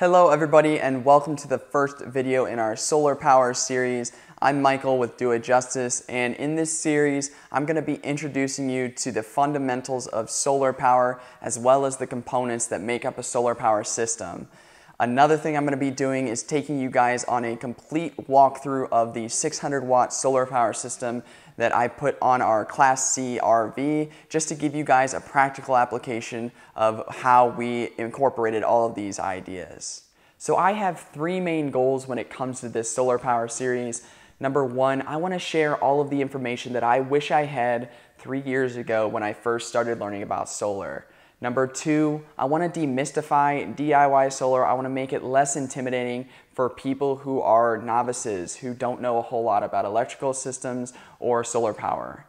Hello everybody and welcome to the first video in our solar power series. I'm Michael with Duet Justus and in this series I'm going to be introducing you to the fundamentals of solar power as well as the components that make up a solar power system. Another thing I'm going to be doing is taking you guys on a complete walkthrough of the 600 watt solar power system that I put on our Class C RV just to give you guys a practical application of how we incorporated all of these ideas. So I have three main goals when it comes to this solar power series. Number one, I want to share all of the information that I wish I had three years ago when I first started learning about solar. Number two, I want to demystify DIY solar. I want to make it less intimidating for people who are novices, who don't know a whole lot about electrical systems or solar power.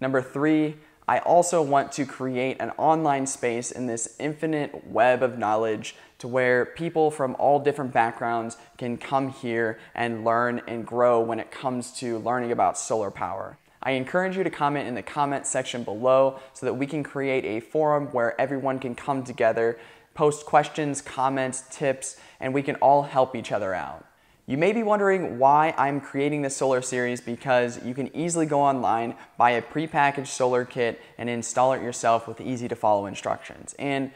Number three, I also want to create an online space in this infinite web of knowledge to where people from all different backgrounds can come here and learn and grow when it comes to learning about solar power. I encourage you to comment in the comment section below so that we can create a forum where everyone can come together, post questions, comments, tips, and we can all help each other out. You may be wondering why I'm creating this solar series because you can easily go online, buy a prepackaged solar kit, and install it yourself with easy to follow instructions. And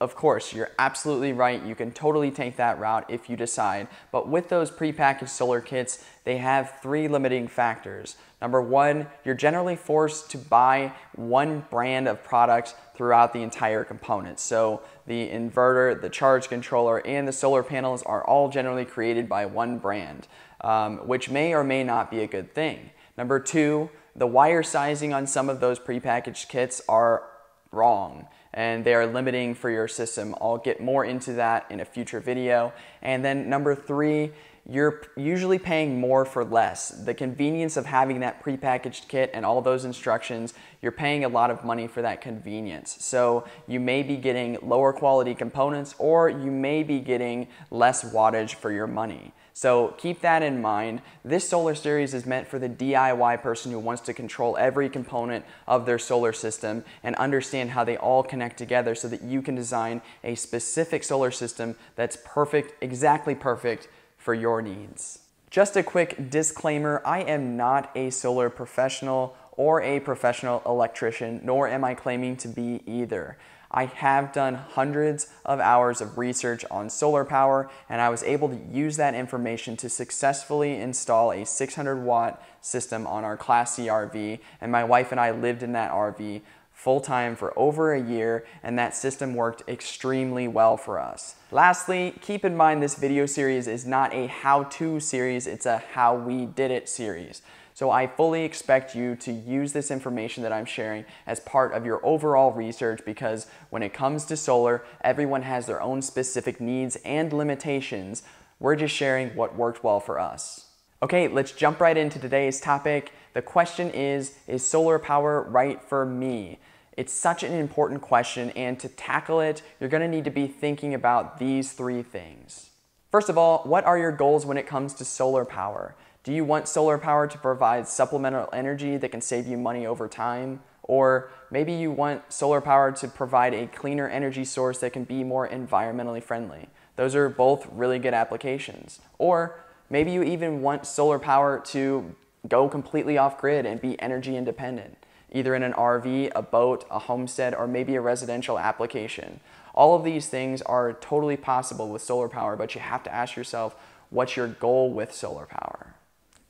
of course, you're absolutely right. You can totally take that route if you decide. But with those prepackaged solar kits, they have three limiting factors. Number one, you're generally forced to buy one brand of products throughout the entire component. So the inverter, the charge controller, and the solar panels are all generally created by one brand, um, which may or may not be a good thing. Number two, the wire sizing on some of those prepackaged kits are wrong and they are limiting for your system. I'll get more into that in a future video. And then number three, you're usually paying more for less. The convenience of having that prepackaged kit and all those instructions, you're paying a lot of money for that convenience. So you may be getting lower quality components or you may be getting less wattage for your money. So keep that in mind. This solar series is meant for the DIY person who wants to control every component of their solar system and understand how they all connect together so that you can design a specific solar system that's perfect, exactly perfect for your needs. Just a quick disclaimer, I am not a solar professional or a professional electrician, nor am I claiming to be either. I have done hundreds of hours of research on solar power and I was able to use that information to successfully install a 600 watt system on our Class C RV and my wife and I lived in that RV full time for over a year and that system worked extremely well for us. Lastly, keep in mind this video series is not a how-to series, it's a how we did it series. So I fully expect you to use this information that I'm sharing as part of your overall research because when it comes to solar, everyone has their own specific needs and limitations. We're just sharing what worked well for us. Okay, let's jump right into today's topic. The question is, is solar power right for me? It's such an important question and to tackle it, you're gonna need to be thinking about these three things. First of all, what are your goals when it comes to solar power? Do you want solar power to provide supplemental energy that can save you money over time? Or maybe you want solar power to provide a cleaner energy source that can be more environmentally friendly. Those are both really good applications. Or maybe you even want solar power to go completely off grid and be energy independent, either in an RV, a boat, a homestead, or maybe a residential application. All of these things are totally possible with solar power, but you have to ask yourself, what's your goal with solar power?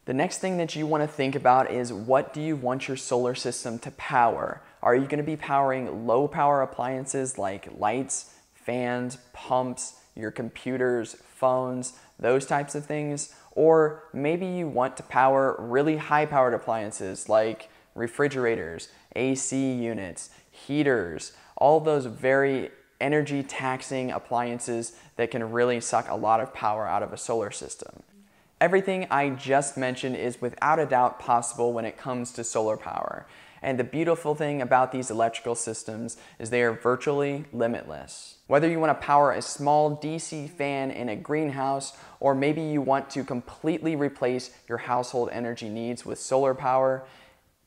The next thing that you want to think about is what do you want your solar system to power? Are you going to be powering low power appliances like lights, fans, pumps, your computers, phones, those types of things? Or maybe you want to power really high powered appliances like refrigerators, AC units, heaters, all those very energy taxing appliances that can really suck a lot of power out of a solar system. Everything I just mentioned is without a doubt possible when it comes to solar power. And the beautiful thing about these electrical systems is they are virtually limitless. Whether you want to power a small DC fan in a greenhouse, or maybe you want to completely replace your household energy needs with solar power,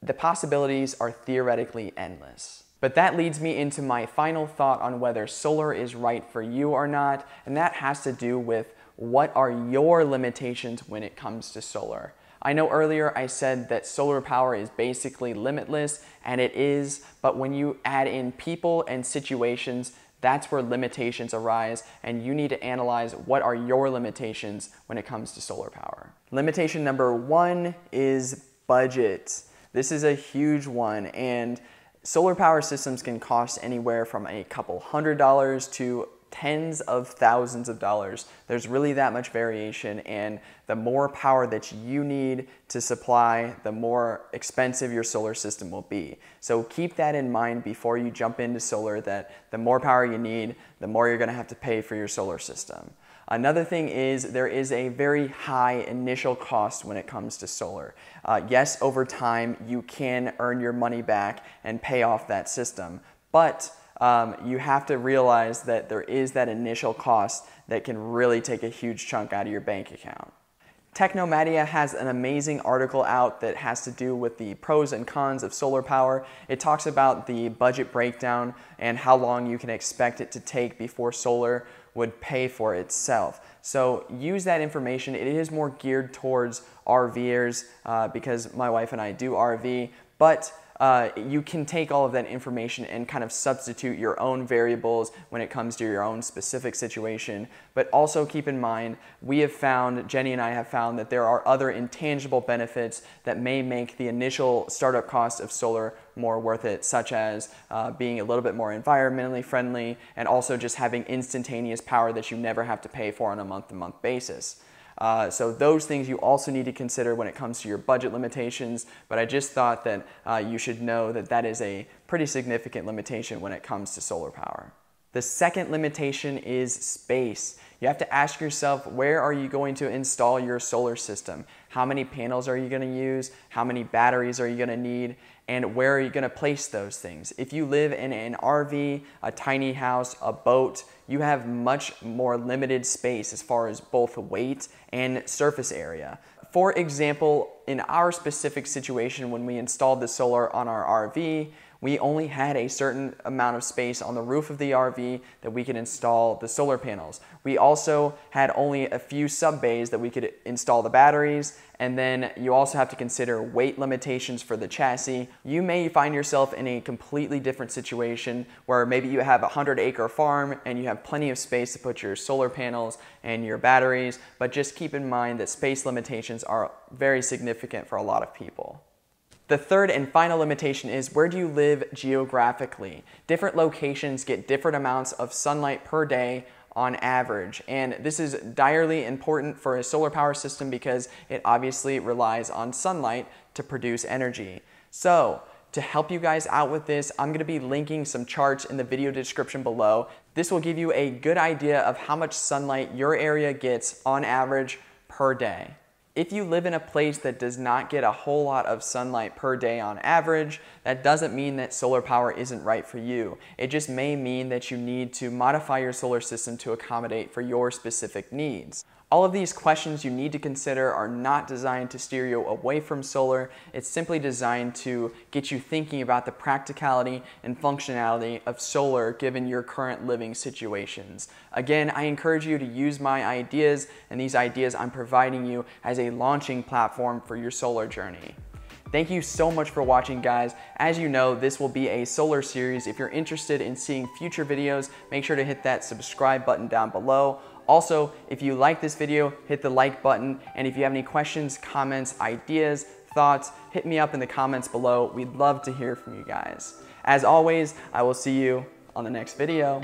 the possibilities are theoretically endless. But that leads me into my final thought on whether solar is right for you or not, and that has to do with what are your limitations when it comes to solar. I know earlier I said that solar power is basically limitless, and it is, but when you add in people and situations, that's where limitations arise, and you need to analyze what are your limitations when it comes to solar power. Limitation number one is budget. This is a huge one, and solar power systems can cost anywhere from a couple hundred dollars to tens of thousands of dollars. There's really that much variation, and the more power that you need to supply, the more expensive your solar system will be. So keep that in mind before you jump into solar that the more power you need, the more you're gonna have to pay for your solar system. Another thing is there is a very high initial cost when it comes to solar. Uh, yes, over time you can earn your money back and pay off that system, but um, you have to realize that there is that initial cost that can really take a huge chunk out of your bank account. Technomadia has an amazing article out that has to do with the pros and cons of solar power. It talks about the budget breakdown and how long you can expect it to take before solar would pay for itself. So use that information. It is more geared towards RVers uh, because my wife and I do RV, but uh, you can take all of that information and kind of substitute your own variables when it comes to your own specific situation. But also keep in mind, we have found, Jenny and I have found that there are other intangible benefits that may make the initial startup cost of solar more worth it, such as uh, being a little bit more environmentally friendly and also just having instantaneous power that you never have to pay for on a month to month basis. Uh, so those things you also need to consider when it comes to your budget limitations, but I just thought that uh, you should know that that is a pretty significant limitation when it comes to solar power. The second limitation is space. You have to ask yourself, where are you going to install your solar system? How many panels are you going to use? How many batteries are you going to need? And where are you going to place those things? If you live in an RV, a tiny house, a boat, you have much more limited space as far as both weight and surface area. For example, in our specific situation when we installed the solar on our RV, we only had a certain amount of space on the roof of the RV that we could install the solar panels. We also had only a few sub bays that we could install the batteries and then you also have to consider weight limitations for the chassis. You may find yourself in a completely different situation where maybe you have a 100 acre farm and you have plenty of space to put your solar panels and your batteries, but just keep in mind that space limitations are very significant for a lot of people. The third and final limitation is where do you live geographically? Different locations get different amounts of sunlight per day on average. And this is direly important for a solar power system because it obviously relies on sunlight to produce energy. So, to help you guys out with this, I'm gonna be linking some charts in the video description below. This will give you a good idea of how much sunlight your area gets on average per day. If you live in a place that does not get a whole lot of sunlight per day on average, that doesn't mean that solar power isn't right for you. It just may mean that you need to modify your solar system to accommodate for your specific needs. All of these questions you need to consider are not designed to steer you away from solar. It's simply designed to get you thinking about the practicality and functionality of solar given your current living situations. Again, I encourage you to use my ideas and these ideas I'm providing you as a launching platform for your solar journey. Thank you so much for watching guys. As you know, this will be a solar series. If you're interested in seeing future videos, make sure to hit that subscribe button down below. Also, if you like this video, hit the like button. And if you have any questions, comments, ideas, thoughts, hit me up in the comments below. We'd love to hear from you guys. As always, I will see you on the next video.